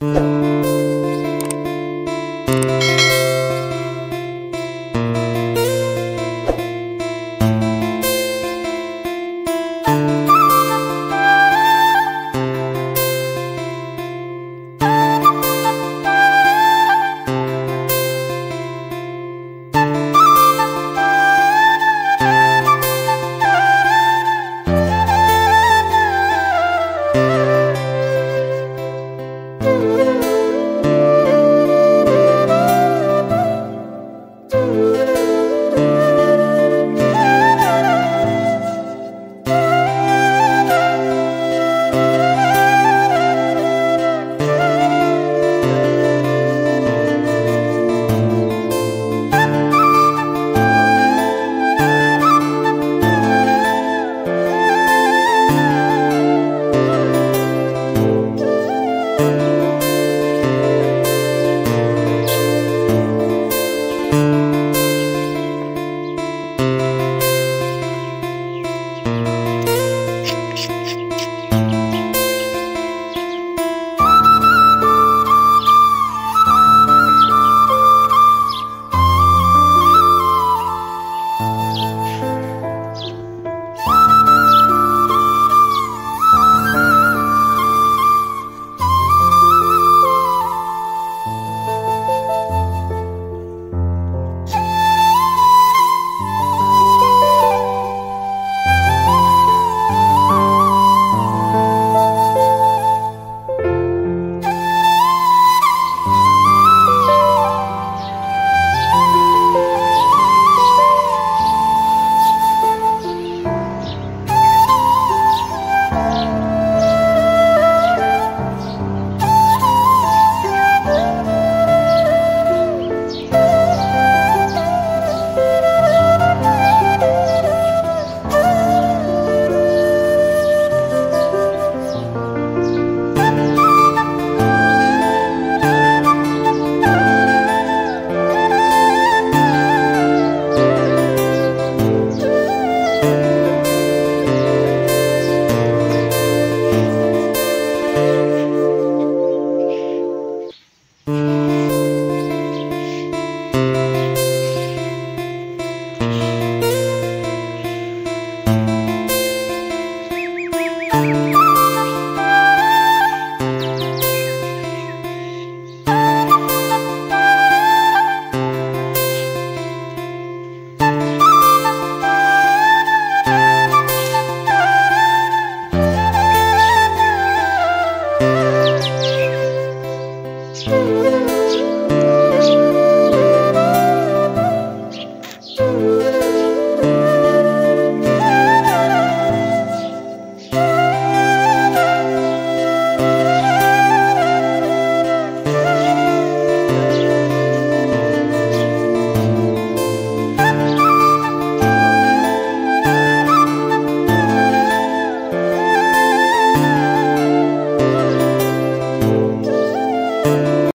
you